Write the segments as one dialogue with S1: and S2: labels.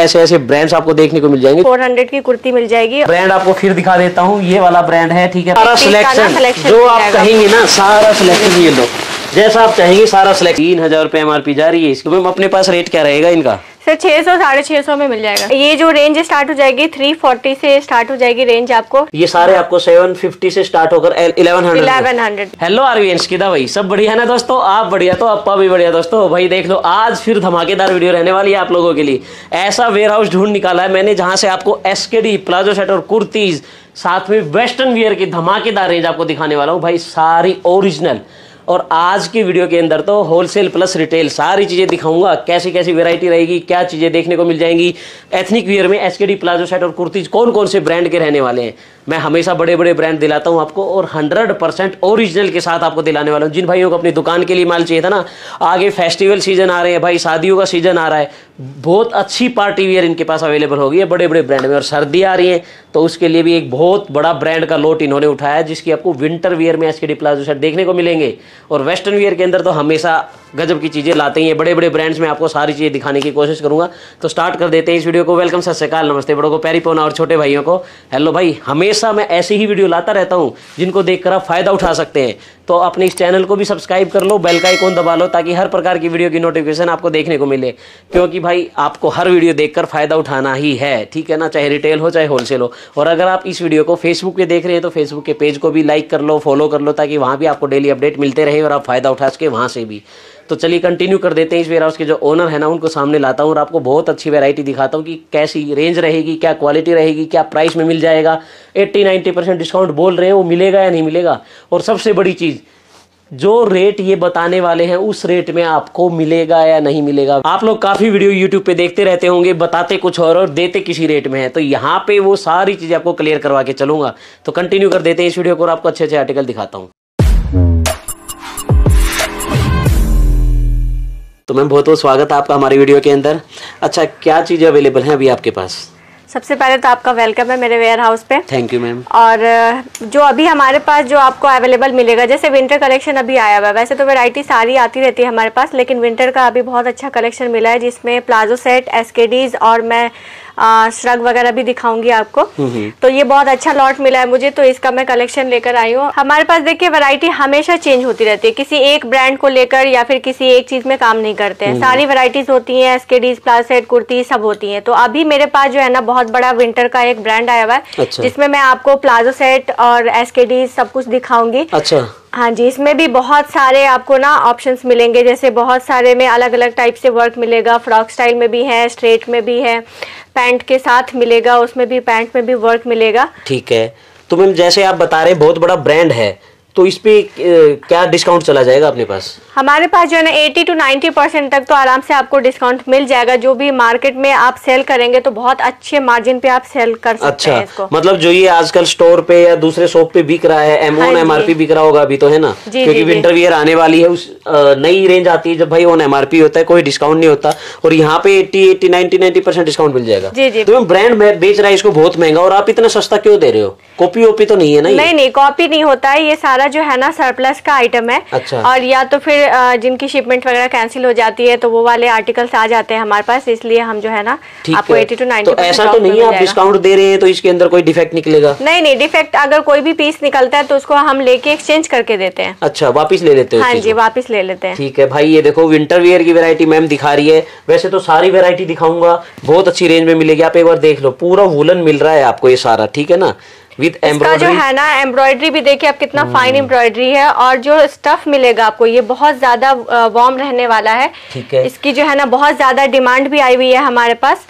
S1: ऐसे ऐसे ब्रांड्स आपको देखने को मिल जाएँगे।
S2: फोर हंड्रेड की कुर्ती मिल जाएगी।
S1: ब्रांड आपको फिर दिखा देता हूँ ये वाला ब्रांड है ठीक है? सारा सिलेक्शन जो आप कहेंगे ना सारा सिलेक्शन ये लो। जैसा आप चाहेंगे सारा सिलेक्शन तीन हज़ार रुपए एमआरपी जा रही है। इसकी मैम अपने पास रेट क्या रहेगा इनका?
S2: सर छह सौ साढ़े छह सौ में मिल जाएगा। ये जो रेंज स्टार्ट हो जाएगी थ्री फोर्टी से स्टार्ट हो जाएगी रेंज आपको।
S1: ये सारे आपको 750 से स्टार्ट होकर 1100
S2: इलेवन हंड्रेड
S1: हेलो आरवीएंस किदा भाई सब बढ़िया है ना दोस्तों? आप बढ़िया तो अप्पा भी बढ़िया दोस्तों। भाई देख लो आज फिर धमाकेदार वीडियो रहने वाली है आप लोगों के लिए। ऐसा वेयर हाउस ढूंढ निकाला है मैंने जहाँ से आपको एसकेडी प्लाजो सेट और कुर्तीज साथ में वेस्टर्न वियर की धमाकेदार रेंज आपको दिखाने वाला हूँ। भाई सारी ओरिजिनल और आज की वीडियो के अंदर तो होलसेल प्लस रिटेल सारी चीज़ें दिखाऊँगा कैसी कैसी वैरायटी रहेगी, क्या चीज़ें देखने को मिल जाएँगी। एथनिक वियर में एसकेडी प्लाजो सेट और कुर्तीज कौन कौन से ब्रांड के रहने वाले हैं? मैं हमेशा बड़े बड़े ब्रांड दिलाता हूँ आपको और 100 परसेंट ओरिजिनल के साथ आपको दिलाने वाला हूँ। जिन भाइयों को अपनी दुकान के लिए माल चाहिए था ना, आगे फेस्टिवल सीज़न आ रहे हैं भाई, शादियों का सीज़न आ रहा है, बहुत अच्छी पार्टी वियर इनके पास अवेलेबल होगी है बड़े बड़े ब्रांड में और सर्दी आ रही है तो उसके लिए भी एक बहुत बड़ा ब्रांड का लोट इन्होंने उठाया जिसकी आपको विंटर वियर में एसकेडी प्लाजो सेट देखने को मिलेंगे। और वेस्टर्न वियर के अंदर तो हमेशा गजब की चीज़ें लाते हैं बड़े बड़े ब्रांड्स में आपको सारी चीज़ें दिखाने की कोशिश करूँगा। तो स्टार्ट कर देते हैं इस वीडियो को। वेलकम सत श्रीकाल नमस्ते बड़ों को पैरी पोना और छोटे भाइयों को। हेलो भाई, हमेशा मैं ऐसी ही वीडियो लाता रहता हूँ, जिनको देखकर आप फ़ायदा उठा सकते हैं। तो अपने इस चैनल को भी सब्सक्राइब कर लो, बेल का आइकॉन दबा लो, ताकि हर प्रकार की वीडियो की नोटिफिकेशन आपको देखने को मिले। क्योंकि भाई, आपको हर वीडियो देखकर फ़ायदा उठाना ही है, ठीक है ना? चाहे रिटेल हो, चाहे होलसेल हो। और अगर आप इस वीडियो को फेसबुक पे देख रहे हैं तो फेसबुक के पेज को भी लाइक कर लो फॉलो कर लो, ताकि वहाँ भी आपको डेली अपडेट मिलते रहे और आप फ़ायदा उठा सके वहाँ से भी। तो चलिए कंटिन्यू कर देते हैं इस वेयर हाउस के जो ओनर है ना, उनको सामने लाता हूँ और आपको बहुत अच्छी वैरायटी दिखाता हूँ कि कैसी रेंज रहेगी, क्या क्वालिटी रहेगी, क्या प्राइस में मिल जाएगा। 80 90 परसेंट डिस्काउंट बोल रहे हैं, वो मिलेगा या नहीं मिलेगा? और सबसे बड़ी चीज़, जो रेट ये बताने वाले हैं, उस रेट में आपको मिलेगा या नहीं मिलेगा? आप लोग काफ़ी वीडियो यूट्यूब पे देखते रहते होंगे, बताते कुछ और और देते किसी रेट में है। तो यहाँ पे वो सारी चीज़ें आपको क्लियर करवा के चलूँगा। तो कंटिन्यू कर देते हैं इस वीडियो को और आपको अच्छे अच्छे आर्टिकल दिखाता हूँ। तो मैम बहुत बहुत स्वागत है आपका हमारे वीडियो के अंदर। अच्छा क्या चीज़ें अवेलेबल हैं अभी आपके पास?
S2: सबसे पहले तो आपका वेलकम है मेरे वेयर हाउस पे।
S1: थैंक यू मैम
S2: और जो अभी हमारे पास जो आपको अवेलेबल मिलेगा जैसे विंटर कलेक्शन अभी आया हुआ है वैसे तो वैरायटी सारी आती रहती है हमारे पास लेकिन विंटर का अभी बहुत अच्छा कलेक्शन मिला है जिसमें प्लाजो सेट एसकेडीज और मैं श्रग वगैरह भी दिखाऊँगी आपको। तो ये बहुत अच्छा लॉट मिला है मुझे तो इसका मैं कलेक्शन लेकर आई हूँ। हमारे पास देखिए वैरायटी हमेशा चेंज होती रहती है। किसी एक ब्रांड को लेकर या फिर किसी एक चीज़ में काम नहीं करते हैं। सारी वैरायटीज होती हैं एसकेडीज प्लाजो सेट कुर्ती सब होती हैं। तो अभी मेरे पास जो है ना बहुत बड़ा विंटर का एक ब्रांड आया हुआ है
S1: अच्छा।
S2: जिसमें मैं आपको प्लाजो सेट और एसकेडी सब कुछ दिखाऊँगी।
S1: अच्छा।
S2: हाँ जी इसमें भी बहुत सारे आपको ना ऑप्शंस मिलेंगे। जैसे बहुत सारे में अलग अलग टाइप से वर्क मिलेगा। फ्रॉक स्टाइल में भी है स्ट्रेट में भी है। पैंट के साथ मिलेगा, उसमें भी पैंट में भी वर्क मिलेगा।
S1: ठीक है। तो मैम जैसे आप बता रहे हैं, बहुत बड़ा ब्रांड है। तो इस पे क्या डिस्काउंट चला जाएगा अपने पास?
S2: हमारे पास जो है ना 80 टू 90 परसेंट तक तो आराम से आपको डिस्काउंट मिल जाएगा। जो भी मार्केट में आप सेल करेंगे तो बहुत अच्छे मार्जिन पे आप सेल कर सकते
S1: अच्छा
S2: हैं इसको।
S1: मतलब जो ये आजकल स्टोर पे या दूसरे शॉप पे बिक रहा है एम ऑन
S2: जी।
S1: बिक रहा होगा अभी तो है ना?
S2: जी,
S1: क्योंकि। विंटर वियर आने वाली है उस नई रेंज आती है जब भाई ऑन एमआरपी होता है कोई डिस्काउंट नहीं होता। और यहाँ पे 80 80 90 90 परसेंट डिस्काउंट मिल जाएगा।
S2: जी, जी।
S1: तो ब्रांड में बेच रहा है इसको बहुत महँगा और आप इतना सस्ता क्यों दे रहे हो? कॉपी ओपी तो नहीं है ना
S2: नहीं नहीं कॉपी नहीं होता है ये सारा जो है ना सरप्लस का आइटम है।
S1: अच्छा।
S2: और या तो फिर जिनकी शिपमेंट वगैरह कैंसिल हो जाती है तो वो वाले आर्टिकल्स आ जाते हैं हमारे पास इसलिए हम जो है ना आपको एटी टू 90
S1: तो ऐसा तो नहीं है आप डिस्काउंट दे रहे हैं तो इसके अंदर कोई डिफेक्ट निकलेगा?
S2: नहीं नहीं डिफेक्ट अगर कोई भी पीस निकलता है तो उसको हम लेके एक्सचेंज करके देते हैं।
S1: अच्छा वापिस ले लेते हैं
S2: हाँ जी वापिस ले लेते हैं।
S1: ठीक है भाई ये देखो विंटर वियर की वेरायटी मैम दिखा रही है। वैसे तो सारी वेरायटी दिखाऊँगा बहुत अच्छी रेंज में मिलेगी। आप एक बार देख लो पूरा वुलन मिल रहा है आपको ये सारा ठीक है ना? विद
S2: इसका जो है ना एम्ब्रॉयडरी भी देखिए आप कितना। फाइन एम्ब्रॉयडरी है और जो स्टफ़ मिलेगा आपको ये बहुत ज़्यादा वार्म रहने वाला है
S1: ठीक है।
S2: इसकी जो है ना बहुत ज़्यादा डिमांड भी आई हुई है हमारे पास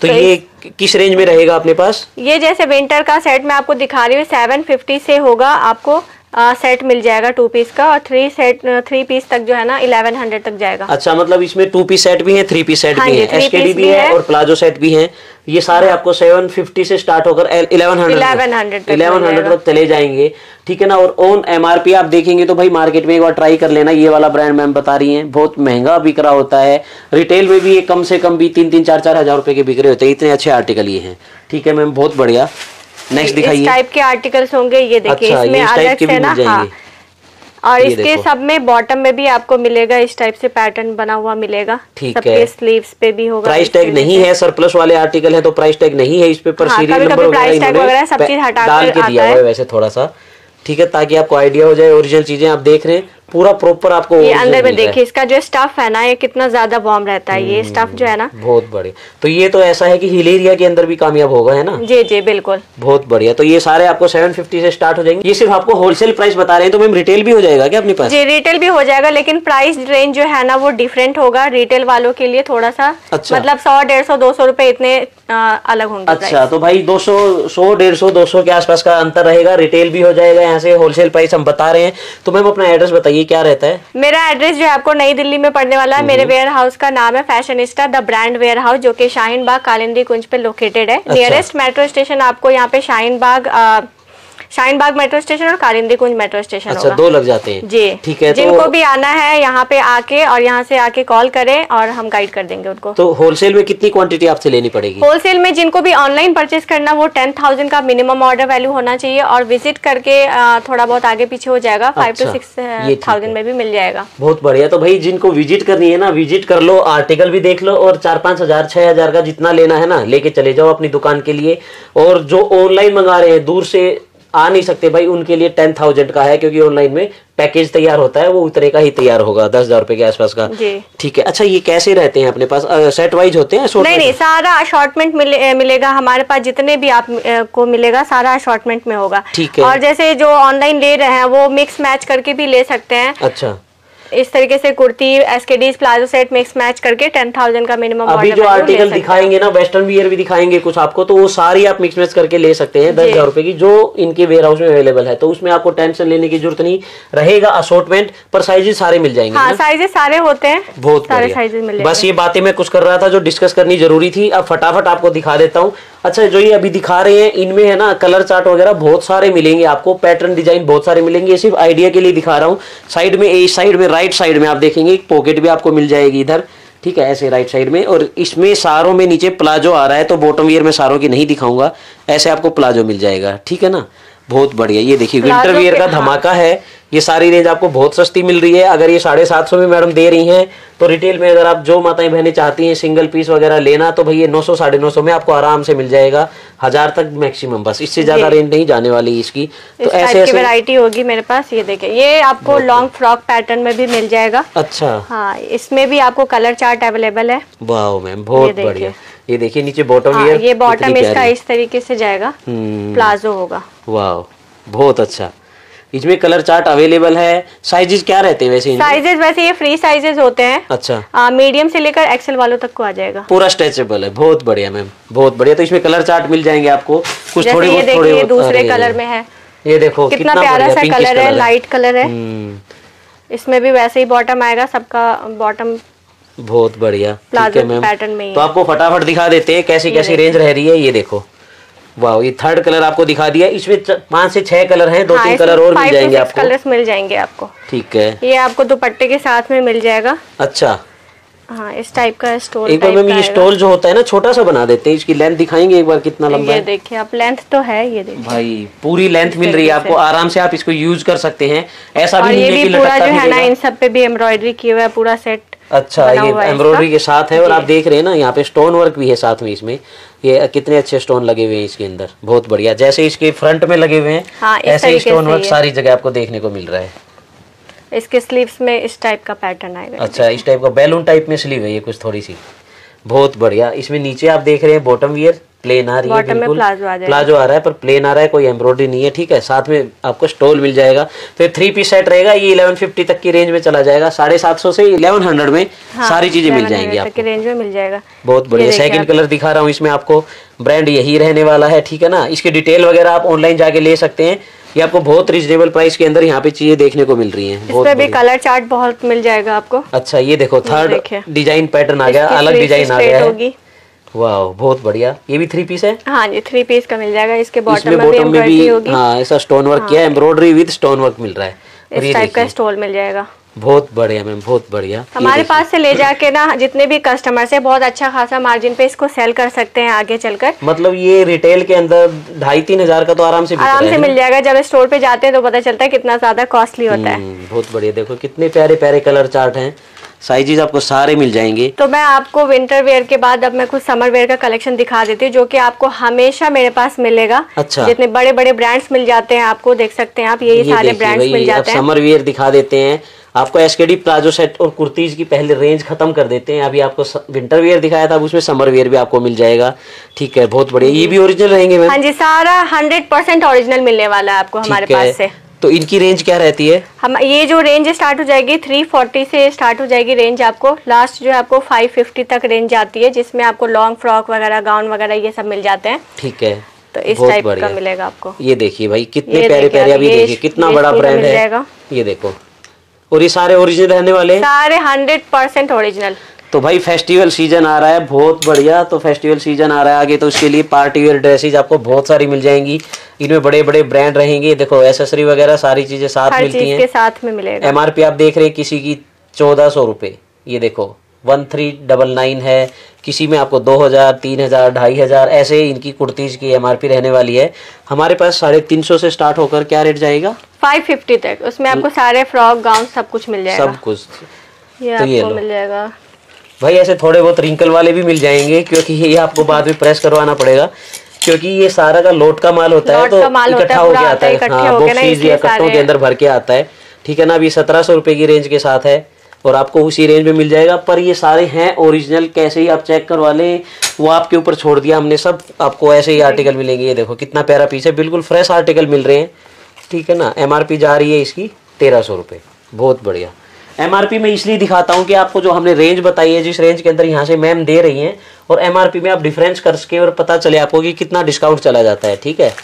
S1: तो
S2: तो
S1: ये किस रेंज में रहेगा अपने पास
S2: ये जैसे विंटर का सेट मैं आपको दिखा रही हूँ सेवन फिफ्टी से होगा आपको आ, सेट मिल जाएगा टू पीस का और थ्री सेट थ्री पीस तक जो है ना इलेवन हंड्रेड तक जाएगा
S1: अच्छा मतलब इसमें टू पीस सेट भी है थ्री पीस सेट
S2: हाँ
S1: भी है एसकेडी भी
S2: भी।
S1: हाँ। और प्लाजो सेट भी है ये सारे आपको सेवन फिफ्टी से स्टार्ट होकर इलेवन हंड्रेड
S2: 1100 तक
S1: इलेवन हंड्रेड तक चले जाएँगे। ठीक है ना? और ऑन एमआरपी आप देखेंगे तो भाई मार्केट में एक बार ट्राई कर लेना। ये वाला ब्रांड मैम बता रही हैं बहुत महँगा बिक रहा होता है। रिटेल में भी ये कम से कम भी तीन तीन चार चार हज़ार रुपए के बिक रहे होते हैं। इतने अच्छे आर्टिकल ये हैं। ठीक है मैम? बहुत बढ़िया। नेक्स्ट
S2: इस
S1: दिखाइए।
S2: टाइप के आर्टिकल्स होंगे ये देखिए
S1: अच्छा,
S2: इसमें अलग
S1: के
S2: से ना हाँ। और इसके सब में बॉटम में भी आपको मिलेगा इस टाइप से पैटर्न बना हुआ मिलेगा।
S1: ठीक है।
S2: स्लीव्स पे भी होगा।
S1: प्राइस टैग नहीं
S2: है
S1: है सरप्लस वाले आर्टिकल है तो प्राइस टैग नहीं है इस पे पर सीरियल नंबर वगैरह
S2: सब चीज़ हटा
S1: के दिया है। वैसे थोड़ा सा। ठीक है ताकि आपको आइडिया हो जाए ओरिजिनल चीज़ें आप देख रहे हैं। पूरा प्रॉपर आपको
S2: ये अंदर में। देखिए इसका जो स्टफ़ है ना ये कितना ज़्यादा वार्म रहता है ये स्टफ़ जो है ना।
S1: बहुत बढ़िया। तो ये तो ऐसा है कि हिल एरिया के अंदर भी कामयाब होगा है ना?
S2: जी जी बिल्कुल।
S1: बहुत बढ़िया। तो ये सारे आपको 750 से स्टार्ट हो जाएँगे। ये सिर्फ़ आपको होलसेल प्राइस बता रहे हैं तो मैम रिटेल भी हो जाएगा क्या अपने पास?
S2: जी रिटेल भी हो जाएगा लेकिन प्राइस रेंज जो है ना वो डिफरेंट होगा। रिटेल वालों के लिए थोड़ा सा
S1: अच्छा।
S2: मतलब सौ डेढ़ सौ दो सौ रुपए इतने अलग होंगे
S1: अच्छा तो भाई दो सौ सौ डेढ़ सौ दो सौ के आसपास का अंतर रहेगा। रिटेल भी हो जाएगा यहाँ से होलसेल प्राइस हम बता रहे हैं। तो मैम अपना एड्रेस बताइए क्या रहता है?
S2: मेरा एड्रेस जो है आपको नई दिल्ली में पड़ने वाला है। मेरे वेयर हाउस का नाम है fashion star the brand warehouse जो की शाहीन बाग कालिंदी कुंज पे लोकेटेड है। नियरेस्ट मेट्रो स्टेशन आपको यहाँ पे Shaheen Bagh uh, Shaheen Bagh metro station और कालिंदी कुंज मेट्रो स्टेशन
S1: अच्छा दो लग जाते हैं।
S2: जी।
S1: ठीक है
S2: जिनको
S1: तो
S2: भी आना है यहाँ पे आके और यहाँ से आके कॉल करें और हम गाइड कर देंगे उनको।
S1: तो होलसेल में कितनी क्वांटिटी आपसे लेनी पड़ेगी?
S2: होलसेल में जिनको भी ऑनलाइन परचेज करना वो टेन थाउज़ेंड का मिनिमम ऑर्डर वैल्यू होना चाहिए और विज़िट करके थोड़ा बहुत आगे पीछे हो जाएगा। फाइव टू सिक्स थाउज़ेंड में भी मिल जाएगा।
S1: बहुत बढ़िया। तो भाई जिनको विज़िट करनी है ना विज़िट कर लो आर्टिकल भी देख लो और चार पाँच हज़ार छह हज़ार का जितना लेना है ना लेके चले जाओ अपनी दुकान के लिए। और जो ऑनलाइन मंगा रहे हैं दूर से आ नहीं सकते भाई उनके लिए टेन थाउज़ेंड का है क्योंकि ऑनलाइन में पैकेज तैयार होता है वो उतरे का ही तैयार होगा दस हज़ार रुपए के आसपास का। ठीक है अच्छा ये कैसे रहते हैं अपने पास? सेट वाइज होते हैं
S2: नहीं नहीं सारा अशॉर्टमेंट मिले, मिलेगा हमारे पास जितने भी आप अ, को मिलेगा सारा अशॉर्टमेंट में होगा।
S1: ठीक है।
S2: और जैसे जो ऑनलाइन ले रहे हैं वो मिक्स मैच करके भी ले सकते हैं।
S1: अच्छा।
S2: इस तरीके से kurti एसकेडीज palazzo set mix match करके टेन थाउज़ेंड का मिनिमम
S1: अभी जो आर्टिकल दिखाएँगे ना वेस्टर्न वियर भी दिखाएँगे कुछ आपको तो वो सारी आप मिक्स मैच करके ले सकते हैं दस हज़ार रुपए की जो इनके वेयर हाउस में अवेलेबल है। तो उसमें आपको टेंशन लेने की ज़रूरत नहीं रहेगा असोटमेंट पर साइजेस सारे मिल जाएँगे
S2: हाँ साइजेस सारे होते हैं
S1: बहुत
S2: सारे। साइजेस मिल
S1: बस ये बातें मैं कुछ कर रहा था जो डिस्कस करनी ज़रूरी थी अब फटाफट आपको दिखा देता हूँ। अच्छा जो ये अभी दिखा रहे हैं इनमें है ना कलर चार्ट वगैरह बहुत सारे मिलेंगे आपको पैटर्न डिज़ाइन बहुत सारे मिलेंगे ये सिर्फ़ आइडिया के लिए दिखा रहा हूँ। साइड में इस साइड में राइट साइड में आप देखेंगे एक पॉकेट भी आपको मिल जाएगी इधर ठीक है ऐसे राइट साइड में। और इसमें सारों में नीचे प्लाजो आ रहा है तो बॉटम वियर में सारों की नहीं दिखाऊँगा ऐसे आपको प्लाजो मिल जाएगा ठीक है ना? बहुत बढ़िया ये देखिए विंटर वियर
S2: का।
S1: धमाका है। ये सारी रेंज आपको बहुत सस्ती मिल रही है। अगर ये साढ़े सात सौ में मैडम दे रही हैं तो रिटेल में अगर आप जो माताएँ बहनें चाहती हैं सिंगल पीस वगैरह लेना तो भैया नौ सौ साढ़े नौ सौ में आपको आराम से मिल जाएगा। हज़ार तक मैक्सिमम बस इससे ज़्यादा रेंज नहीं जाने वाली इसकी। तो
S2: इस
S1: ऐसे ऐसे
S2: वैरायटी होगी मेरे पास ये देखिए ये आपको लॉन्ग फ्रॉक पैटर्न में भी मिल जाएगा।
S1: अच्छा।
S2: हाँ इसमें भी आपको कलर चार्ट अवेलेबल है।
S1: वाह मैम बहुत बढ़िया। ये देखिए नीचे बॉटम
S2: हाँ ये बॉटम इसका इस तरीके से जाएगा।
S1: हम्म।
S2: प्लाजो होगा।
S1: वाह बहुत अच्छा। इसमें कलर चार्ट अवेलेबल है। साइजेस क्या रहते हैं वैसे
S2: साइजेस वैसे ये फ्री साइजेस होते हैं।
S1: अच्छा।
S2: मीडियम से लेकर एक्सेल वालों तक को आ जाएगा।
S1: पूरा स्ट्रेचेबल है। बहुत बढ़िया मैम बहुत बढ़िया। तो इसमें कलर चार्ट मिल जाएँगे आपको। कुछ थोड़े
S2: ये
S1: बहुत थोड़े
S2: दूसरे कलर में है।
S1: ये देखो
S2: कितना प्यारा सा कलर है लाइट कलर है।
S1: हम्म,
S2: इसमें भी वैसे ही बॉटम आएगा सबका बॉटम
S1: बहुत बढ़िया।
S2: प्लाजो पैटर्न में
S1: तो आपको फटाफट दिखा देते हैं कैसी कैसी रेंज रह रही है। ये देखो। वाह ये थर्ड कलर आपको दिखा दिया। इसमें पाँच से छह कलर हैं दो हाँ, तीन कलर और मिल जाएँगे आपको।
S2: कलर्स मिल जाएँगे आपको।
S1: ठीक है।
S2: ये आपको दुपट्टे के साथ में मिल जाएगा।
S1: अच्छा।
S2: हाँ इस टाइप का स्टोल
S1: एक बार मैम ये स्टोल जो होता है ना छोटा सा बना देते हैं इसकी लेंथ दिखाएँगे एक बार कितना लंबा
S2: ये देखिए आप लेंथ तो है ये देखिए।
S1: भाई पूरी लेंथ मिल रही है आपको आराम से आप इसको यूज़ कर सकते हैं। ऐसा भी नहीं है
S2: भी
S1: कि
S2: पूरा
S1: लटकता
S2: जो है ना इन सब पे भी एम्ब्रॉयडरी किया हुआ है पूरा सेट
S1: अच्छा ये एम्ब्रॉयडरी के साथ है और आप देख रहे हैं ना यहाँ पे स्टोन वर्क भी है साथ में इसमें। ये कितने अच्छे स्टोन लगे हुए हैं इसके अंदर। बहुत बढ़िया। जैसे इसके फ्रंट में लगे हुए हैं
S2: हाँ,
S1: ऐसे ही स्टोन वर्क सारी जगह आपको देखने को मिल रहा है।
S2: इसके स्लीव्स में इस टाइप का पैटर्न आएगा।
S1: अच्छा इस टाइप का बैलून टाइप में स्लीव है ये कुछ थोड़ी सी। बहुत बढ़िया। इसमें नीचे आप देख रहे हैं बॉटम वियर प्लेन आ रही है बिल्कुल।
S2: प्लाजो आ
S1: प्लाजो आ रहा है पर प्लेन आ रहा है कोई एम्ब्रॉयडरी नहीं है ठीक है। साथ में आपको स्टोल मिल जाएगा। तो थ्री पीस सेट रहेगा ये इलेवन फिफ्टी तक की रेंज में चला जाएगा। साढ़े सात सौ से इलेवन हंड्रेड में
S2: हाँ,
S1: सारी चीज़ें मिल
S2: 1100
S1: जाएँगी आपको।
S2: रेंज में मिल जाएगा।
S1: बहुत बढ़िया। सेकंड कलर दिखा रहा हूँ इसमें आपको ब्रांड यही रहने वाला है ठीक है ना? इसकी डिटेल वगैरह आप ऑनलाइन जाके ले सकते हैं। ये आपको बहुत रिजनेबल प्राइस के अंदर यहाँ पे चीज़ें देखने को मिल रही हैं।
S2: इसमें भी कलर चार्ट बहुत मिल जाएगा आपको।
S1: अच्छा ये देखो थर्ड डिज़ाइन पैटर्न आ गया अलग डिज़ाइन आ गया है। वाह बहुत बढ़िया। ये भी थ्री पीस है?
S2: हाँ जी थ्री पीस का मिल जाएगा। इसके बॉटम में भी
S1: में भी
S2: होगी।
S1: हाँ ऐसा स्टोन वर्क किया एम्ब्रॉयडरी विद स्टोन वर्क मिल रहा है।
S2: इस टाइप का स्टोल मिल जाएगा।
S1: बहुत बढ़िया मैम बहुत बढ़िया।
S2: हमारे पास से ले जाके ना जितने भी कस्टमर है बहुत अच्छा खासा मार्जिन पे इसको सेल कर सकते हैं आगे चलकर।
S1: मतलब ये रिटेल के अंदर ढाई तीन हज़ार का तो आराम से
S2: आराम से मिल जाएगा। जब स्टोर पे जाते हैं तो पता चलता है कितना ज़्यादा कॉस्टली होता है।
S1: हम्म, बहुत बढ़िया। देखो कितने प्यारे प्यारे कलर चार्ट हैं। साइजेस आपको सारे मिल जाएँगे।
S2: तो मैं आपको विंटर वेयर के बाद अब मैं कुछ समर वेयर का कलेक्शन दिखा देती हूँ जो कि आपको हमेशा मेरे पास मिलेगा।
S1: अच्छा।
S2: जितने बड़े बड़े ब्रांड्स मिल जाते हैं आपको देख सकते हैं आप यही
S1: ये
S2: सारे ब्रांड्स मिल जाते हैं।
S1: समर वियर दिखा देते हैं। आपको एसकेडी प्लाजो सेट और कुर्तीज की पहले रेंज खत्म कर देते हैं। अभी आपको विंटर वेयर दिखाया था अब उसमें समर वियर भी आपको मिल जाएगा। ठीक है बहुत बढ़िया। ये भी ओरिजिनल रहेंगे मैम?
S2: हाँ जी सारा हंड्रेड परसेंट ओरिजिनल मिलने वाला है आपको हमारे पास से।
S1: तो इनकी रेंज क्या रहती है?
S2: हम ये जो रेंज स्टार्ट हो जाएगी 340 से स्टार्ट हो जाएगी रेंज आपको। लास्ट जो है आपको 550 तक रेंज आती है जिसमें आपको लॉन्ग फ्रॉक वगैरह गाउन वगैरह ये सब मिल जाते हैं।
S1: ठीक है।
S2: तो इस टाइप का मिलेगा आपको।
S1: ये देखिए भाई कितने प्यारे प्यारे अभी देखिए कितना बड़ा ब्रांड
S2: मिल
S1: है।
S2: जाएगा।
S1: ये देखो। और ये सारे ओरिजिनल रहने वाले
S2: सारे हंड्रेड परसेंट ओरिजिनल
S1: तो भाई फेस्टिवल सीज़न आ रहा है बहुत बढ़िया। तो फेस्टिवल सीज़न आ रहा है आगे तो उसके लिए पार्टी वेयर ड्रेसेज आपको बहुत सारी मिल जाएँगी। इनमें बड़े बड़े ब्रांड रहेंगे। देखो एसेसरी वगैरह सारी चीज़ें साथ मिलती हैं।
S2: साथ में मिलेगा।
S1: एमआरपी आप देख रहे हैं किसी की चौदह सौ रुपये ये देखो वन थ्री डबल नाइन है। किसी में आपको दो हज़ार तीन हज़ार ढाई हज़ार ऐसे इनकी कुर्तीज की एमआरपी रहने वाली है। हमारे पास साढ़े तीन सौ से स्टार्ट होकर क्या रेट जाएगा?
S2: 550 तक। उसमें आपको सारे फ्रॉक गाउन सब कुछ मिल जाएगा।
S1: सब कुछ।
S2: ये
S1: तो ये
S2: आपको
S1: लो।
S2: मिल जाएगा।
S1: भाई ऐसे थोड़े बहुत रिंकल वाले भी मिल जाएँगे क्योंकि ये आपको बाद में प्रेस करवाना पड़ेगा। क्योंकि ये सारा का लोट का माल होता है तो
S2: है,
S1: इकट्ठा होके
S2: पूरा
S1: आता है हाँ। बॉक्सेस या कट्टों के अंदर भर के आता है। ठीक है ना अभी सत्रह सौ रुपए की रेंज के साथ है और आपको उसी रेंज में मिल जाएगा। पर ये सारे हैं ओरिजिनल कैसे ही आप चेक करवा लें वो आपके ऊपर छोड़ दिया हमने सब। आपको ऐसे ही आर्टिकल मिलेंगे ये देखो कितना प्यारा पीस है बिल्कुल फ्रेश आर्टिकल मिल रहे हैं। ठीक है ना एमआरपी जा रही है इसकी तेरह सौ रुपये बहुत बढ़िया। एमआरपी में इसलिए दिखाता हूँ कि आपको जो हमने रेंज बताई है जिस रेंज के अंदर यहाँ से मैम दे रही हैं और एमआरपी में आप डिफरेंस कर सके और पता चले आपको कि कितना डिस्काउंट चला जाता है ठीक है?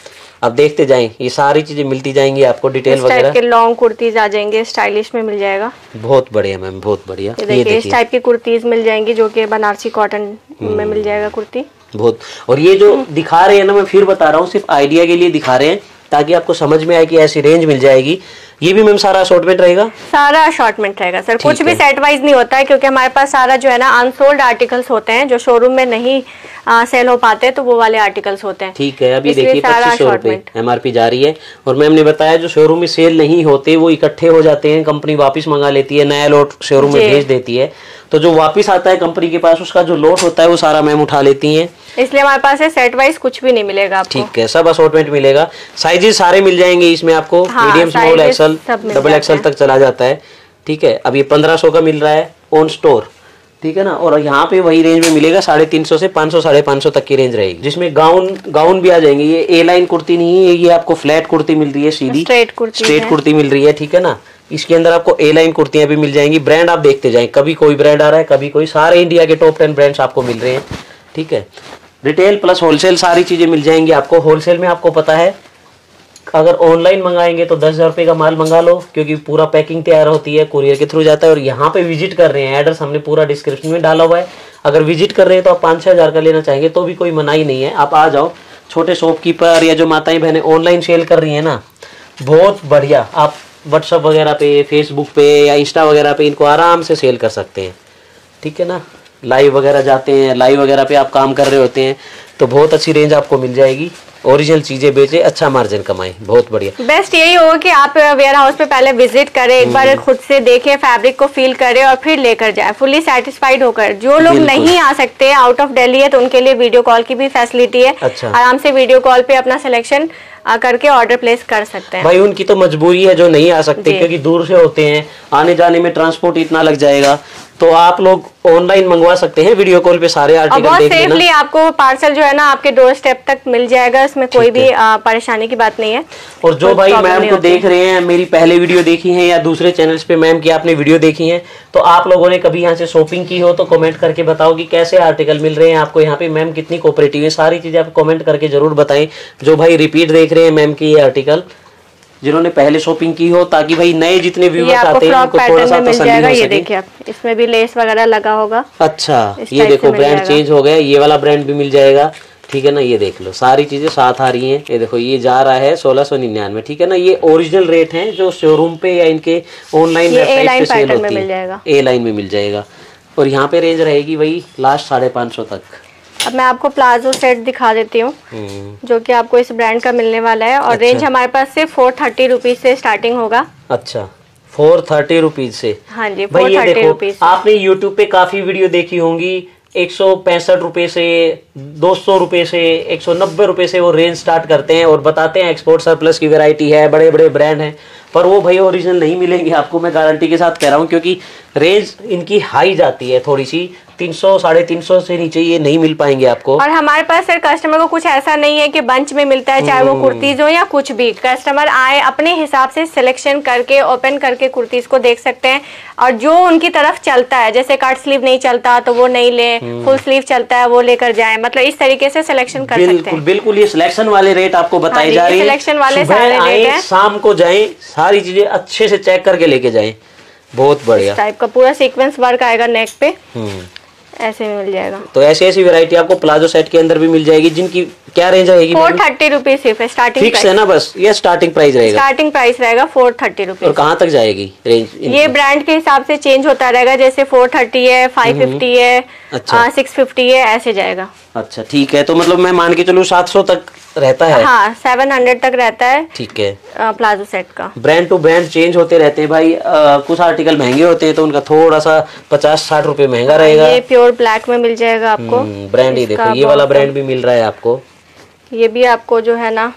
S1: आप देखते जाएँ ये सारी चीज़ें मिलती जाएँगी आपको डिटेल वगैरह।
S2: के लॉन्ग कुर्तीज आ जाएँगे स्टाइलिश में मिल जाएगा।
S1: बहुत बढ़िया मैम बहुत बढ़िया।
S2: ये देखिए इस टाइप की कुर्तीज मिल जाएँगी जो कि बनारसी कॉटन में मिल जाएगा कुर्ती।
S1: बहुत। और ये जो दिखा रहे हैं ना मैं फिर बता रहा हूँ सिर्फ़ आइडिया के लिए दिखा रहे हैं। ताकि आपको समझ में आए कि ऐसी रेंज मिल जाएगी। ये भी मैम सारा असॉर्टमेंट रहेगा?
S2: सारा असॉर्टमेंट रहेगा सर कुछ भी सेट वाइज नहीं होता है क्योंकि हमारे पास सारा जो है ना अनसोल्ड आर्टिकल्स होते हैं जो शोरूम में नहीं आ, सेल हो पाते तो वो वाले आर्टिकल्स होते हैं।
S1: ठीक है अभी देखिए पच्चीस सौ
S2: assortment।
S1: एमआरपी जा रही है। और मैम ने बताया जो शोरूम में सेल नहीं होते वो इकट्ठे हो जाते हैं कंपनी वापिस मंगा लेती है नया लोट शोरूम में भेज देती है। तो जो वापिस आता है कंपनी के पास उसका जो लोट होता है वो सारा मैम उठा लेती हैं।
S2: इसलिए हमारे पास है सेट वाइज कुछ भी नहीं मिलेगा आपको।
S1: ठीक है सब असॉर्टमेंट मिलेगा। साइजेस सारे मिल जाएँगे इसमें आपको। Medium small XL double XL तक चला जाता है। ठीक है अब ये पंद्रह सौ का मिल रहा है ऑन स्टोर ठीक है ना? और यहाँ पे वही रेंज में मिलेगा साढ़े तीन सौ से पाँच सौ साढ़े पाँच सौ तक की रेंज रहेगी। जिसमें गाउन गाउन भी आ जाएँगे। ये ए लाइन कुर्ती नहीं है ये आपको फ्लैट कुर्ती मिल रही है सीधी।
S2: Straight कुर्ती
S1: स्ट्रेट कुर्ती मिल रही है ठीक है ना? इसके अंदर आपको ए लाइन कुर्तियाँ भी मिल जाएँगी। ब्रांड आप देखते जाएँ कभी कोई ब्रांड आ रहा है कभी कोई। सारे इंडिया के टॉप टेन ब्रांड्स आपको मिल रहे हैं। ठीक है? रिटेल प्लस होलसेल सारी चीज़ें मिल जाएँगी आपको। होलसेल में आपको पता है, अगर ऑनलाइन मंगाएँगे तो दस हज़ार रुपये का माल मंगा लो, क्योंकि पूरा पैकिंग तैयार होती है कुरियर के थ्रू जाता है और यहाँ पे विज़िट कर रहे हैं। एड्रेस हमने पूरा डिस्क्रिप्शन में डाला हुआ है। अगर विज़िट कर रहे हैं तो आप पाँच छः हज़ार का लेना चाहेंगे तो भी कोई मनाही नहीं है। आप आ जाओ, छोटे शॉपकीपर या जो माताएँ बहनें ऑनलाइन सेल कर रही हैं ना, बहुत बढ़िया। आप व्हाट्सअप वगैरह पे फेसबुक पे या इंस्टा वगैरह पे इनको आराम से सेल कर सकते हैं। ठीक है ना? लाइव वगैरह जाते हैं लाइव वगैरह पे आप काम कर रहे होते हैं तो बहुत अच्छी रेंज आपको मिल जाएगी। ओरिजिनल चीज़ें बेचे अच्छा मार्जिन कमाए बहुत बढ़िया।
S2: बेस्ट यही होगा कि आप वेयर हाउस पे पहले विज़िट करें एक
S1: हम्म।
S2: बार खुद से देखें फैब्रिक को फील करें और फिर लेकर जाएँ। फुल्ली सेटिस्फाइड होकर। जो लोग नहीं आ सकते आउट ऑफ़ दिल्ली है तो उनके लिए वीडियो कॉल की भी फैसिलिटी है।
S1: अच्छा।
S2: आराम से वीडियो कॉल पे अपना सिलेक्शन करके ऑर्डर प्लेस कर सकते हैं।
S1: भाई उनकी तो मजबूरी है जो नहीं आ सकते क्योंकि दूर से होते हैं आने जाने में ट्रांसपोर्ट इतना लग जाएगा। तो आप लोग ऑनलाइन मंगवा सकते हैं वीडियो कॉल पे सारे आर्टिकल
S2: बहुत
S1: देख लेना।
S2: सेफली आपको पार्सल जो है ना आपके डोर स्टेप तक मिल जाएगा इसमें कोई भी परेशानी की बात नहीं है।
S1: और जो भाई मैम को देख रहे हैं मेरी पहले वीडियो देखी है या दूसरे चैनल्स पे मैम की आपने वीडियो देखी है तो आप लोगों ने कभी यहाँ से शॉपिंग की हो तो कॉमेंट करके बताओ कि कैसे आर्टिकल मिल रहे हैं आपको। यहाँ पे मैम कितनी कोऑपरेटिव है सारी चीज़ें आप कॉमेंट करके ज़रूर बताएँ। जो भाई रिपीट देख रहे हैं मैम की ये आर्टिकल जिन्होंने पहले शॉपिंग की हो ताकि भाई नए जितने
S2: ये
S1: व्यूअर्स आते हैं उनको थोड़ा सा तसल्ली हो
S2: ये देखिए आप इसमें भी लेस वगैरह लगा होगा।
S1: अच्छा ये देखो ब्रांड चेंज हो गया ये वाला ब्रांड भी मिल जाएगा। ठीक है ना ये देख लो सारी चीज़ें साथ आ रही हैं। ये देखो ये जा रहा है सोलह सौ निन्यानवे ठीक है ना? ये ओरिजिनल रेट है जो शोरूम पे या इनके ऑनलाइन वेबसाइट पे सेल होती है। ए लाइन में मिल जाएगा। और यहाँ पे रेंज रहेगी वही लास्ट साढ़े पाँच सौ तक।
S2: अब मैं आपको प्लाजो सेट दिखा देती हूँ
S1: हम्म,
S2: जो कि आपको इस ब्रांड का मिलने वाला है और
S1: अच्छा।
S2: रेंज हमारे पास से फोर थर्टी रुपीज़ से स्टार्टिंग होगा।
S1: अच्छा फोर थर्टी रुपीज़ से।
S2: हाँ जी
S1: भाई ये
S2: थर्टी
S1: देखो
S2: रुपीज़
S1: आपने यूट्यूब पे काफ़ी वीडियो देखी होंगी एक सौ पैंसठ रुपए से दो सौ रुपए से एक सौ नब्बे रुपए से वो रेंज स्टार्ट करते हैं और बताते हैं एक्सपोर्ट सरप्लस की वैरायटी है बड़े बड़े ब्रांड हैं पर वो भाई ओरिजिनल नहीं मिलेंगे आपको मैं गारंटी के साथ कह रहा हूँ क्योंकि रेंज इनकी हाई जाती है थोड़ी सी तीन सौ साढ़े तीन सौ से नीचे ये नहीं मिल पाएँगे आपको।
S2: और हमारे पास सर कस्टमर को कुछ ऐसा नहीं है कि बंच में मिलता है चाहे वो
S1: हम्म।
S2: कुर्तीज हो या कुछ भी। कस्टमर आए अपने हिसाब से सिलेक्शन करके ओपन करके कुर्तीज को देख सकते हैं। और जो उनकी तरफ़ चलता है जैसे कट स्लीव नहीं चलता तो वो नहीं ले
S1: हम्म।
S2: फुल स्लीव चलता है वो लेकर जाए। मतलब इस तरीके से सिलेक्शन कर सकते
S1: बिल्कुल
S2: हैं।
S1: बिल्कुल ये सिलेक्शन वाले रेट आपको बताए
S2: हाँ जा
S1: रहे हैं।
S2: selection वाले सारे रेट
S1: शाम को जाए सारी चीज़ें अच्छे से चेक करके लेके जाएँ। बहुत बढ़िया।
S2: टाइप का पूरा सीक्वेंस वर्क आएगा नेक पे।
S1: हम्म।
S2: ऐसे में मिल जाएगा।
S1: तो ऐसी ऐसी वैरायटी आपको प्लाजो सेट के अंदर भी मिल जाएगी जिनकी क्या रेंज रहेगी
S2: फोर थर्टी रुपीज़ सिर्फ़ स्टार्टिंग
S1: फिक्स है ना बस? ये स्टार्टिंग प्राइस रहेगा।
S2: स्टार्टिंग प्राइस रहेगा फोर थर्टी रुपीज़ और
S1: कहाँ तक जाएगी रेंज
S2: ये ब्रांड के हिसाब से चेंज होता रहेगा जैसे 430 है 550 है।
S1: अच्छा।
S2: सिक्स फिफ्टी है ऐसे जाएगा।
S1: अच्छा ठीक है तो मतलब मैं मान के चलूँ सात सौ तक रहता है।
S2: हाँ 700 तक रहता है
S1: ठीक है।
S2: प्लाजो सेट का।
S1: ब्रांड टू ब्रांड चेंज होते रहते हैं भाई। अ, कुछ आर्टिकल महँगे होते हैं तो उनका थोड़ा सा पचास साठ रुपए महँगा रहेगा।
S2: ये प्योर ब्लैक में मिल जाएगा आपको।
S1: हम्म, ब्रांड ही देखो ये वाला ब्रांड भी मिल रहा है आपको।
S2: ये भी आपको जो है ना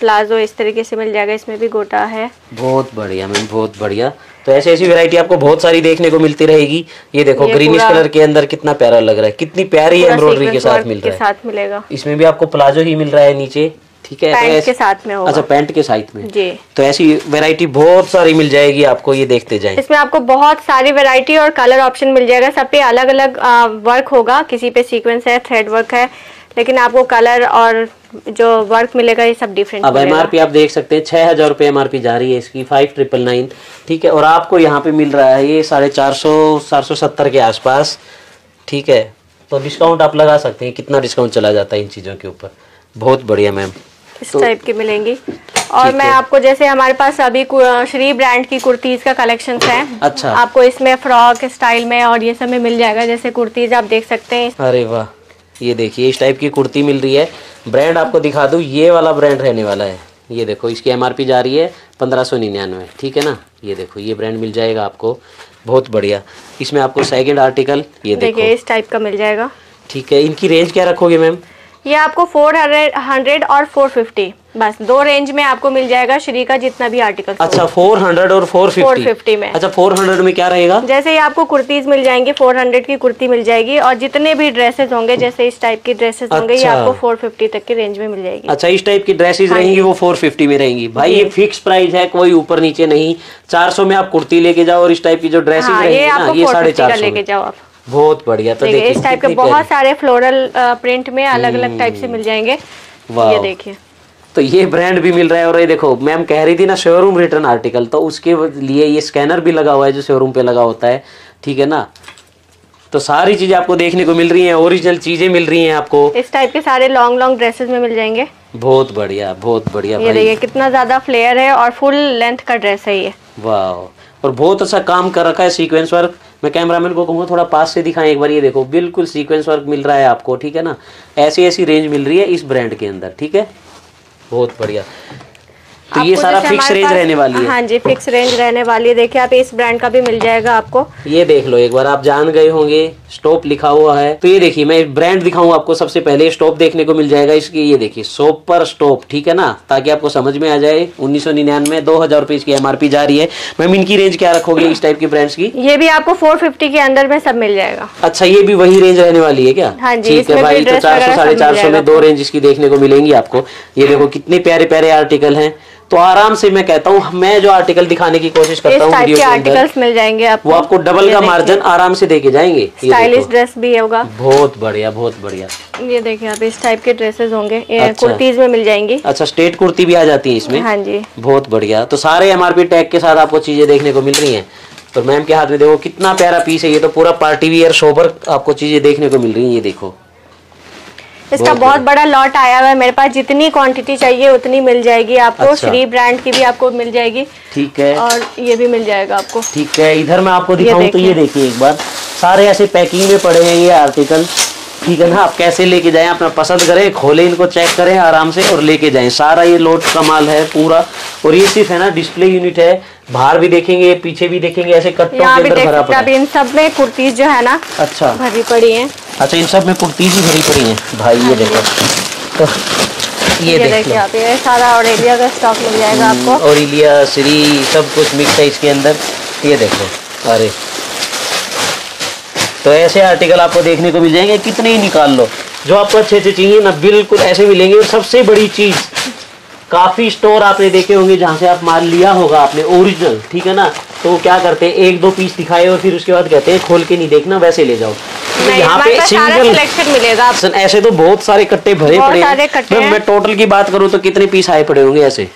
S2: प्लाजो इस तरीके से मिल जाएगा इसमें भी गोटा है।
S1: बहुत बढ़िया मैम बहुत बढ़िया। तो ऐसी ऐसी वैरायटी आपको बहुत सारी देखने को मिलती रहेगी। ये देखो ग्रीनिश कलर के अंदर कितना प्यारा लग रहा है कितनी प्यारी एम्ब्रॉयडरी के साथ मिल रहा है।
S2: साथ मिलेगा।
S1: इसमें भी आपको प्लाजो ही मिल रहा है नीचे ठीक है? तो
S2: पैंट
S1: ऐसे-
S2: के साथ में होगा।
S1: अच्छा पैंट के साथ में।
S2: जी।
S1: तो ऐसी वैरायटी बहुत सारी मिल जाएगी आपको ये देखते जाए।
S2: इसमें आपको बहुत सारी वैरायटी और कलर ऑप्शन मिल जाएगा। सब पे अलग अलग वर्क होगा। किसी पे सीक्वेंस है थ्रेड वर्क है लेकिन आपको कलर और जो वर्क मिलेगा ये सब डिफरेंट
S1: अब एमआरपी आप देख सकते हैं छह हज़ार रुपये एमआरपी जा रही है इसकी फाइव ट्रिपल नाइन ठीक है? और आपको यहाँ पे मिल रहा है ये साढ़े चार सौ चार सौ सत्तर के आसपास ठीक है? तो डिस्काउंट आप लगा सकते हैं कितना डिस्काउंट चला जाता है इन चीज़ों के ऊपर? बहुत बढ़िया मैम
S2: इस टाइप की मिलेंगी। और मैं आपको जैसे हमारे पास अभी श्री ब्रांड की कुर्तीज का कलेक्शन है।
S1: अच्छा।
S2: आपको इसमें फ्रॉक स्टाइल में और ये सब में मिल जाएगा जैसे कुर्तीज आप देख सकते हैं।
S1: अरे वाह। ये देखिए इस टाइप की कुर्ती मिल रही है। ब्रांड आपको दिखा दूँ ये वाला ब्रांड रहने वाला है। ये देखो इसकी एमआरपी जा रही है पंद्रह सौ निन्यानवे ठीक है ना? ये देखो ये ब्रांड मिल जाएगा आपको। बहुत बढ़िया। इसमें आपको सेकेंड आर्टिकल ये देखो।
S2: देखिए इस टाइप का मिल जाएगा।
S1: ठीक है इनकी रेंज क्या रखोगे मैम
S2: ये आपको फोर हंड्रेड और फोर फिफ्टी। बस दो रेंज में आपको मिल जाएगा श्री का जितना भी आर्टिकल
S1: अच्छा फोर हंड्रेड और फोर फिफ्टी।
S2: 450 में।
S1: अच्छा फोर हंड्रेड में क्या रहेगा?
S2: जैसे ही आपको कुर्तीज मिल जाएँगी 400 की कुर्ती मिल जाएगी और जितने भी ड्रेसेस होंगे जैसे इस टाइप की ड्रेसेस अच्छा। होंगे ये
S1: अच्छा।
S2: आपको 450 तक की रेंज में मिल जाएगी।
S1: अच्छा इस टाइप की ड्रेसेस रहेंगी वो फोर फिफ्टी में रहेंगी। भाई ये फिक्स प्राइस है कोई ऊपर नीचे नहीं। चार सौ में आप कुर्ती लेके जाओ और इस टाइप की जो ड्रेसेस
S2: हाँ
S1: रहेंगी
S2: ये
S1: साढ़े चार
S2: लेके जाओ आप।
S1: बहुत बढ़िया। तो
S2: देखिए इस टाइप के बहुत सारे फ्लोरल प्रिंट में अलग अलग टाइप से मिल जाएँगे। ये देखिए।
S1: तो ये ब्रांड भी मिल रहा है और ये देखो मैम कह रही थी ना शोरूम रिटर्न आर्टिकल तो उसके लिए ये स्कैनर भी लगा हुआ है जो शोरूम पे लगा होता है। ठीक है ना? तो सारी चीज़ें आपको देखने को मिल रही हैं ओरिजिनल चीज़ें मिल रही हैं आपको।
S2: इस टाइप के सारे लॉन्ग लॉन्ग ड्रेसेस में मिल जाएँगे।
S1: बहुत बढ़िया बहुत बढ़िया
S2: ये देखिए कितना ज़्यादा फ्लेयर है और फुल लेंथ का ड्रेस है ये।
S1: वाह और बहुत अच्छा काम कर रखा है सीक्वेंस वर्क मैं कैमरामैन को कहूँगा, थोड़ा पास से दिखाएँ, एक बार ये देखो। बिल्कुल सीक्वेंस वर्क मिल रहा है आपको, ठीक है ना? ऐसी ऐसी रेंज मिल रही है इस ब्रांड के अंदर, ठीक है? बहुत बढ़िया। तो ये सारा फिक्स रेंज रहने वाली है।
S2: हाँ जी फिक्स रेंज रहने वाली है। देखिए आप इस ब्रांड का भी मिल जाएगा आपको।
S1: ये देख लो एक बार आप जान गए होंगे स्टॉप लिखा हुआ है। तो ये देखिए मैं ब्रांड दिखाऊँ आपको सबसे पहले स्टॉप देखने को मिल जाएगा इसकी। ये देखिए सोपर स्टॉप ठीक है ना? ताकि आपको समझ में आ जाए उन्नीस सौ निन्यानवे दो हज़ार रुपए इसकी एमआरपी जा रही है। मैम इनकी रेंज क्या रखोगे इस टाइप की ब्रांड्स की?
S2: ये भी आपको 450 के अंदर में सब मिल जाएगा।
S1: अच्छा ये भी वही रेंज रहने वाली है क्या?
S2: हाँ जी,
S1: ठीक है भाई तो चार सौ साढ़े चार सौ में दो रेंज इसकी देखने को मिलेंगी आपको। ये देखो कितने प्यारे प्यारे आर्टिकल हैं। तो आराम से मैं कहता हूँ मैं जो आर्टिकल दिखाने की कोशिश करता हूँ वीडियो
S2: के आर्टिकल्स मिल जाएँगे आपको।
S1: वो आपको डबल का मार्जिन आराम से देके जाएँगे।
S2: स्टाइलिश ड्रेस भी होगा।
S1: बहुत बढ़िया बहुत बढ़िया।
S2: ये देखिए आप इस टाइप के ड्रेसेस होंगे।
S1: अच्छा।
S2: कुर्तीज में मिल जाएँगी।
S1: अच्छा स्टेट कुर्ती भी आ जाती है इसमें?
S2: हाँ जी।
S1: बहुत बढ़िया। तो सारे एमआरपी टैग के साथ आपको चीज़ें देखने को मिल रही है। तो मैम के हाथ में देखो कितना प्यारा पीस है ये। तो पूरा पार्टी वियर शोभर आपको चीज़ें देखने को मिल रही है ये देखो।
S2: इसका
S1: बहुत
S2: बहुत बड़ा लॉट आया हुआ है। मेरे पास जितनी क्वांटिटी चाहिए उतनी मिल जाएगी आपको।
S1: अच्छा।
S2: श्री ब्रांड की भी आपको मिल जाएगी।
S1: ठीक है।
S2: और ये भी मिल जाएगा आपको।
S1: ठीक है इधर मैं आपको दिखाऊँ तो ये
S2: देखिए।
S1: देखिए एक बार। सारे ऐसे पैकिंग में पड़े हैं ये आर्टिकल ठीक है ना आप कैसे लेके जाएँ? अपना पसंद करें खोलें इनको चेक करें आराम से और लेके जाएँ। सारा ये लोड का माल है पूरा। और ये सिर्फ़ है ना डिस्प्ले यूनिट है। बाहर भी देखेंगे पीछे भी देखेंगे ऐसे कट्टों के अंदर भरा पड़ा
S2: है। इन सब में कुर्तीज जो है ना
S1: अच्छा।
S2: भरी पड़ी हैं।
S1: अच्छा इन सब में कुर्तीज ही भरी पड़ी है? भाई ये देखो। तो ये
S2: ये देखिए आप ये सारा ऑरेलिया का स्टॉक मिल जाएगा आपको।
S1: और श्री सब कुछ मिक्स है इसके अंदर। ये देखो अरे तो ऐसे आर्टिकल आपको देखने को मिल जाएँगे कितने ही निकाल लो। जो आपको अच्छे अच्छे चाहिए ना बिल्कुल ऐसे मिलेंगे। और सबसे बड़ी चीज़ काफ़ी स्टोर आपने देखे होंगे जहाँ से आप माल लिया होगा आपने ओरिजिनल ठीक है ना? तो वो क्या करते हैं एक दो पीस दिखाए और फिर उसके बाद कहते हैं खोल के नहीं देखना वैसे ले जाओ। तो यहाँ पे सिंगल
S2: सिलेक्शन मिलेगा।
S1: ऐसे तो बहुत सारे कट्टे भरे पड़े हैं। मैं टोटल की बात करूँ तो कितने पीस आए पड़े होंगे ऐसे?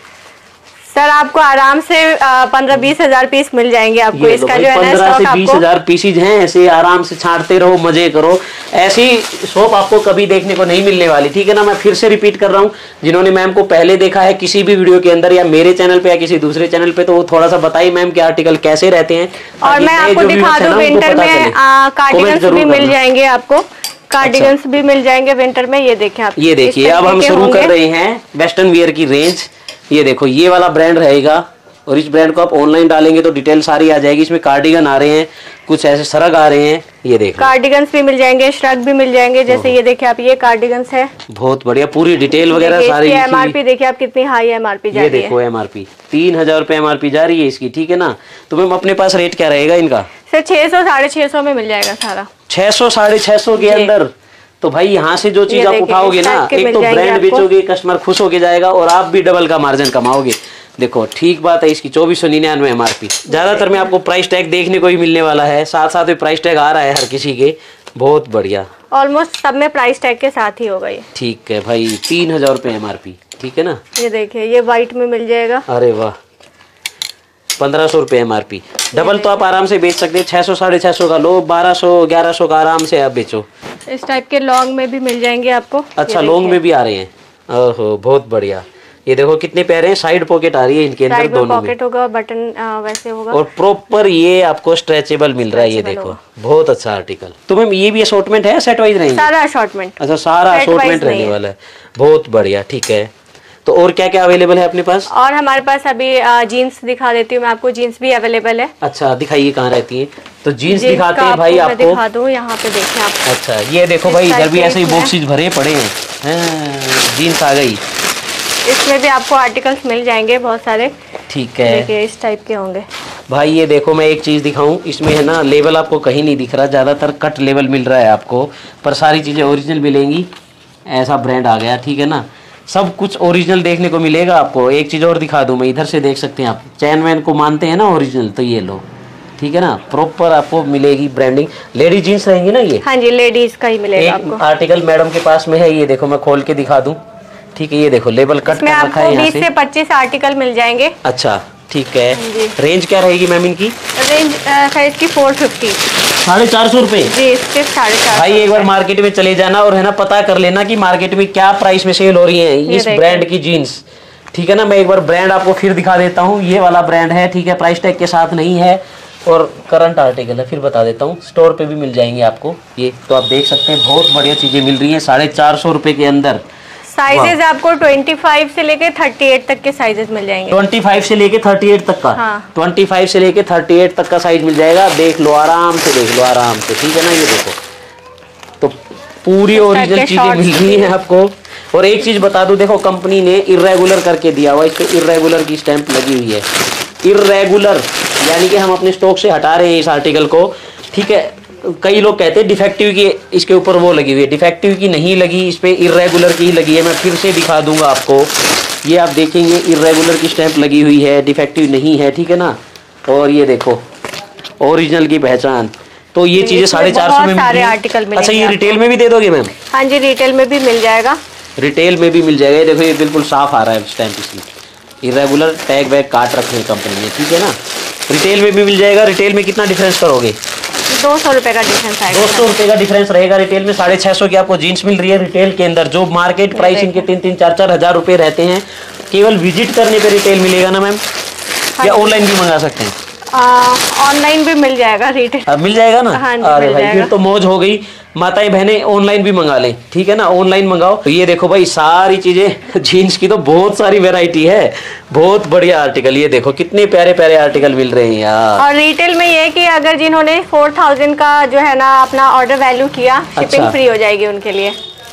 S2: सर आपको आराम से पंद्रह बीस हज़ार पीस मिल जाएँगे आपको। इसका जो है ना
S1: पंद्रह से बीस हज़ार पीसीज हैं ऐसे आराम से छांटते रहो मज़े करो। ऐसी शॉप आपको कभी देखने को नहीं मिलने वाली ठीक है ना? मैं फिर से रिपीट कर रहा हूँ जिन्होंने मैम को पहले देखा है किसी भी वीडियो के अंदर या मेरे चैनल पे या किसी दूसरे चैनल पे तो वो थोड़ा सा बताइए मैम के आर्टिकल कैसे रहते हैं।
S2: और मैं आपको दिखा दूँ विंटर में। कार्डिगन्स भी मिल जाएँगे आपको। कार्डिगन्स भी मिल जाएँगे विंटर में ये देखें आप।
S1: ये देखिए अब हम शुरू कर रहे हैं वेस्टर्न वियर की रेंज ये देखो ये वाला ब्रांड रहेगा और इस ब्रांड को आप ऑनलाइन डालेंगे तो डिटेल सारी आ जाएगी। इसमें कार्डिगन आ रहे हैं कुछ ऐसे सरग आ रहे हैं ये देखो
S2: कार्डिगन्स भी मिल जाएँगे श्रग भी मिल जाएँगे जैसे ये देखिए आप ये कार्डिगन्स है।
S1: बहुत बढ़िया पूरी डिटेल वगैरह सारी लिखी हुई।
S2: एमआरपी देखिए आप कितनी हाई एमआरपी जा
S1: ये
S2: रही है।
S1: देखो एमआरपी तीन हज़ार रुपए एमआरपी जा रही है इसकी ठीक है ना? तो मैम अपने पास रेट क्या रहेगा इनका?
S2: सर छह सौ साढ़े छह सौ में मिल जाएगा सारा।
S1: छह सौ साढ़े छह सौ के अंदर। तो भाई यहाँ से जो चीज़ आप उठाओगे ना एक तो ब्रांड बेचोगे कस्टमर खुश होके जाएगा और आप भी डबल का मार्जिन कमाओगे। देखो ठीक बात है इसकी चौबीस सौ निन्यानवे एम ज़्यादातर में आपको प्राइस टैग देखने को ही मिलने वाला है साथ साथ में प्राइस टैग आ रहा है हर किसी के। बहुत बढ़िया।
S2: ऑलमोस्ट सब में प्राइस टैग के साथ ही होगा ये।
S1: ठीक है भाई तीन हज़ार रुपये एम ठीक है ना?
S2: ये देखिए ये व्हाइट में मिल जाएगा।
S1: अरे वाह पंद्रह सौ रुपये एम डबल तो आप आराम से बेच सकते हैं। छः सौ साढ़े छः सौ का लो बारह सौ ग्यारह सौ का आराम से आप बेचो।
S2: इस टाइप के लॉन्ग में भी मिल जाएँगे आपको।
S1: अच्छा लॉन्ग में भी आ रहे हैं। ओहो बहुत बढ़िया। ये देखो कितने पैर हैं। साइड पॉकेट आ रही है इनके अंदर दोनों
S2: पॉकेट होगा बटन वैसे होगा।
S1: और प्रॉपर ये आपको स्ट्रेचेबल मिल रहा है ये देखो। बहुत अच्छा आर्टिकल तो मैम ये भी असॉर्टमेंट है सेट वाइज रहेंगे?
S2: सारा असॉर्टमेंट
S1: अच्छा सारा
S2: set
S1: असॉर्टमेंट रहने वाला है। बहुत बढ़िया ठीक है। तो और क्या क्या अवेलेबल है अपने पास?
S2: और हमारे पास अभी जीन्स दिखा देती हूँ मैं आपको जीन्स भी अवेलेबल है।
S1: अच्छा दिखाइए कहाँ रहती है। तो जीन्स दिखाते हैं भाई आपको
S2: दिखा दूँ यहाँ पे देखें आप।
S1: अच्छा ये देखो भाई इधर भी ऐसे ही। भरे पड़े हैं। हाँ, जीन्स आ गई।
S2: इसमें भी आपको आर्टिकल्स मिल जाएँगे बहुत सारे।
S1: ठीक है।
S2: इस टाइप के होंगे।
S1: भाई ये देखो मैं एक चीज़ दिखाऊँ। इसमें है ना लेवल आपको कहीं नहीं दिख रहा। ज़्यादातर कट लेवल मिल रहा है आपको। पर सारी चीज़ें ओरिजिनल मिलेंगी। ऐसा ब्रांड आ गया ठीक है ना? सब कुछ ओरिजिनल देखने को मिलेगा आपको। एक चीज़ और दिखा दूँ मैं इधर से देख सकते हैं आप। चैन वैन को मानते हैं ना ओरिजिनल तो ये लो। ठीक है ना? प्रॉपर आपको मिलेगी ब्रांडिंग लेडीज़ जीन्स रहेंगी ना ये?
S2: हाँ जी लेडीज़ का ही मिलेगा
S1: एक
S2: आपको।
S1: आर्टिकल मैडम के पास में है ये देखो मैं खोल के दिखा दूँ। ठीक है ये देखो लेबल कट कर रखा है यहाँ से।
S2: पच्चीस आर्टिकल मिल जाएँगे।
S1: अच्छा। ठीक है। रेंज क्या रहेगी मैम इनकी?
S2: रेंज साइज़ की 450
S1: साढ़े चार सौ रुपये
S2: जी इसके साढ़े चार
S1: भाई एक बार मार्केट में चले जाना और है ना पता कर लेना कि मार्केट में क्या प्राइस में सेल हो रही है इस ब्रांड की जीन्स ठीक है ना मैं एक बार ब्रांड आपको फिर दिखा देता हूँ। ये वाला ब्रांड है ठीक है प्राइस टैग के साथ नहीं है। और करंट आर्टिकल है फिर बता देता हूँ। स्टोर पे भी मिल जाएँगे आपको। ये तो आप देख सकते हैं बहुत बढ़िया चीज़ें मिल रही हैं साढ़े चार सौ रुपये के अंदर।
S2: साइजेस आपको 25 से लेके 38 तक के साइजेस मिल जाएँगे।
S1: 25 से लेके 38 तक का?
S2: हाँ।
S1: 25 से लेके 38 तक का साइज़ मिल जाएगा। देख लो आराम से देख लो आराम से। ठीक है ना ये देखो? तो पूरी ओरिजिनल चीज़ें मिल रही हैं आपको। और एक चीज़ बता दूँ देखो कंपनी ने इरेगुलर करके दिया हुआ इस पे इरेगुलर की स्टैंप लगी हुई है। इरेगुलर यानी कि हम अपने स्टॉक से हटा रहे हैं इस आर्टिकल को। ठीक है? कई लोग कहते हैं डिफेक्टिव की इसके ऊपर वो लगी हुई है। डिफेक्टिव की नहीं लगी इस पर इरेगुलर की ही लगी है। मैं फिर से दिखा दूँगा आपको। ये आप देखेंगे इरेगुलर की स्टैंप लगी हुई है डिफेक्टिव नहीं है ठीक है ना? और ये देखो ओरिजिनल की पहचान। तो ये चीज़ें साढ़े चार सौ में मिल
S2: सारे। आर्टिकल
S1: अच्छा ये रिटेल में भी दे दोगे मैम
S2: हाँ जी रिटेल में भी मिल जाएगा।
S1: रिटेल में भी मिल जाएगा। ये देखो ये बिल्कुल साफ़ आ रहा है स्टैम्प इसमें इरेगुलर टैग वैग काट रखे हैं कंपनी ने ठीक है ना? रिटेल में भी मिल जाएगा। रिटेल में कितना डिफरेंस करोगे?
S2: दो सौ रुपए का डिफरेंस आएगा दो
S1: सौ रुपए का डिफरेंस रहेगा रिटेल में साढ़े छह सौ की आपको जीन्स मिल रही है रिटेल के अंदर जो मार्केट प्राइस इनके तीन तीन चार चार हज़ार रुपए रहते हैं केवल विज़िट करने पे रिटेल मिलेगा ना मैम
S2: हाँ
S1: या ऑनलाइन भी मंगा सकते हैं?
S2: ऑनलाइन भी मिल जाएगा रिटेल
S1: अब मिल जाएगा ना?
S2: हाँ जी,
S1: अरे
S2: मिल
S1: भाई फिर
S2: जाएगा।
S1: तो मौज हो गई। माताएँ बहनें ऑनलाइन भी मंगा लें ठीक है ना? ऑनलाइन मंगाओ। तो ये देखो भाई सारी चीज़ें जीन्स की तो बहुत सारी वैरायटी है। बहुत बढ़िया आर्टिकल ये देखो कितने प्यारे प्यारे आर्टिकल मिल रहे हैं यार।
S2: और रिटेल में ये है कि अगर जिन्होंने फोर थाउज़ेंड का जो है ना अपना ऑर्डर वैल्यू किया शिपिंग
S1: अच्छा।
S2: फ्री हो जाएगी उनके लिए।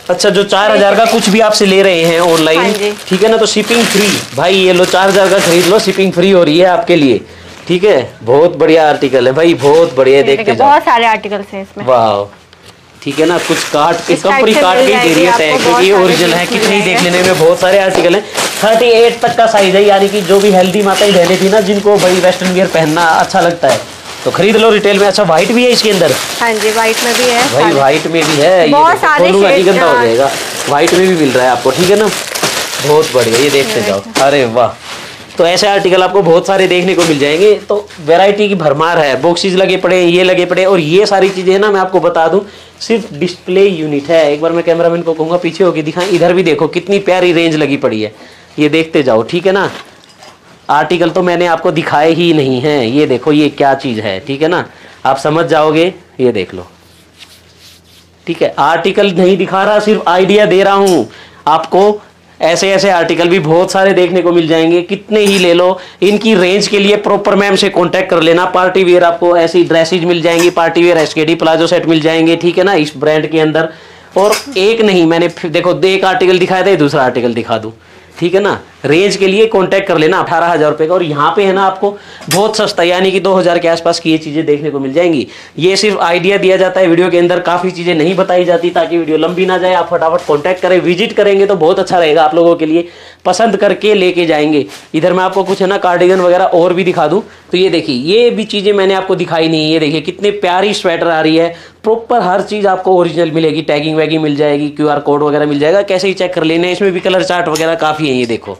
S1: अच्छा जो चार हज़ार का कुछ भी आपसे ले रहे हैं
S2: हाँ
S1: ऑनलाइन ठीक है ना? तो शिपिंग फ्री भाई ये लो चार हज़ार का खरीद लो शिपिंग फ्री हो रही है आपके लिए। ठीक है? बहुत बढ़िया आर्टिकल है भाई बहुत बढ़िया
S2: ये
S1: देखते
S2: बहुत सारे आर्टिकल्स हैं इसमें।
S1: वाह ठीक है ना कुछ काट के कंपनी काट के दे रही है टैग क्योंकि ये ओरिजिनल है कितने देख लेने में बहुत सारे आर्टिकल हैं। थर्टी एट तक का साइज़ है यानी कि जो भी हेल्दी माताएँ बहने थी ना जिनको भाई वेस्टर्न वियर पहनना अच्छा लगता है। तो खरीद लो रिटेल में अच्छा व्हाइट भी है इसके अंदर?
S2: हाँ जी व्हाइट में भी है
S1: भाई व्हाइट में भी है ये कि गंदा हो
S2: हाँ।
S1: जाएगा। व्हाइट में भी मिल रहा है आपको ठीक है ना? बहुत बढ़िया ये देखते जाओ। अरे वाह। तो ऐसे आर्टिकल आपको बहुत सारे देखने को मिल जाएँगे। तो वैरायटी की भरमार है। बॉक्सेस लगे पड़े, ये लगे पड़े और ये सारी चीज़ें ना, मैं आपको बता दूँ, सिर्फ़ डिस्प्ले यूनिट है। एक बार मैं कैमरामैन को कहूँगा, पीछे होगी दिखाएँ, इधर भी देखो, कितनी प्यारी रेंज लगी पड़ी है। ये देखते जाओ, ठीक है ना? आर्टिकल तो मैंने आपको दिखाए ही नहीं है। ये देखो, ये क्या चीज़ है, ठीक है ना? आप समझ जाओगे, ये देख लो। ठीक है आर्टिकल नहीं दिखा रहा, सिर्फ़ आइडिया दे रहा हूँ। आपको ऐसे ऐसे आर्टिकल भी बहुत सारे देखने को मिल जाएँगे। कितने ही ले लो। इनकी रेंज के लिए प्रॉपर मैम से कॉन्टेक्ट कर लेना। पार्टी वेयर आपको ऐसी ड्रेसेज मिल जाएँगी। पार्टी वेयर एस प्लाजो सेट मिल जाएँगे, ठीक है ना, इस ब्रांड के अंदर। और एक नहीं, मैंने देखो, एक आर्टिकल दिखाया था दूसरा आर्टिकल दिखा दू। ठीक है ना? रेंज के लिए कांटेक्ट कर लेना, अठारह हज़ार रुपए का। और यहाँ पे है ना आपको बहुत सस्ता, यानी कि दो हज़ार के आसपास की ये चीज़ें देखने को मिल जाएँगी। ये सिर्फ़ आइडिया दिया जाता है वीडियो के अंदर, काफ़ी चीज़ें नहीं बताई जाती ताकि वीडियो लंबी ना जाए। आप फटाफट कांटेक्ट करें विज़िट करेंगे तो बहुत अच्छा रहेगा आप लोगों के लिए। पसंद करके लेके जाएँगे। इधर मैं आपको कुछ है ना कार्डिगन वगैरह और भी दिखा दूँ। तो ये देखिए, ये भी चीज़ें मैंने आपको दिखाई नहीं ये देखिए, कितनी प्यारी स्वेटर आ रही है। प्रॉपर हर चीज़ आपको ओरिजिनल मिलेगी। टैगिंग वैगिंग मिल जाएगी क्यूआर कोड वगैरह मिल जाएगा। कैसे ही चेक कर लेना इसमें भी कलर चार्ट वगैरह काफ़ी है, ये देखो।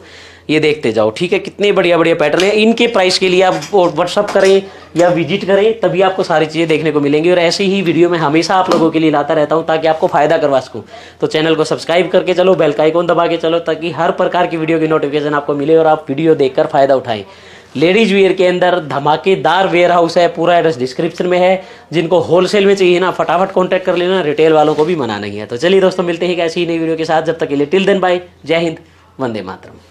S1: ये देखते जाओ, ठीक है? कितने बढ़िया बढ़िया पैटर्न है। इनके प्राइस के लिए आप व्हाट्सअप करें या विज़िट करें, तभी आपको सारी चीज़ें देखने को मिलेंगी। और ऐसी ही वीडियो मैं हमेशा आप लोगों के लिए लाता रहता हूँ ताकि आपको फ़ायदा करवा सकूँ। तो चैनल को सब्सक्राइब करके चलो बेल का आइकॉन दबा के चलो, ताकि हर प्रकार की वीडियो की नोटिफिकेशन आपको मिले और आप वीडियो देखकर फ़ायदा उठाएँ। लेडीज़ वेयर के अंदर धमाकेदार वेयर हाउस है, पूरा एड्रेस डिस्क्रिप्शन में है। जिनको होलसेल में चाहिए ना, फटाफट कांटेक्ट कर लेना रिटेल वालों को भी मना नहीं है। तो चलिए दोस्तों, मिलते हैं ऐसी ही नई वीडियो के साथ। जब तक के लिए टिल देन बाय जय हिंद, वंदे मातरम।